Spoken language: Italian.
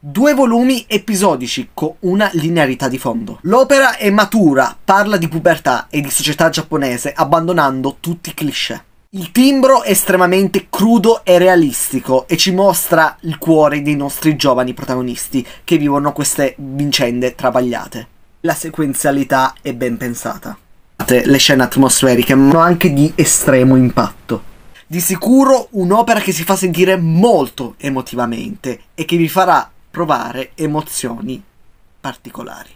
Due volumi episodici con una linearità di fondo. L'opera è matura, parla di pubertà e di società giapponese abbandonando tutti i cliché. Il timbro è estremamente crudo e realistico e ci mostra il cuore dei nostri giovani protagonisti che vivono queste vicende travagliate. La sequenzialità è ben pensata. Le scene atmosferiche hanno anche di estremo impatto. Di sicuro un'opera che si fa sentire molto emotivamente e che vi farà provare emozioni particolari.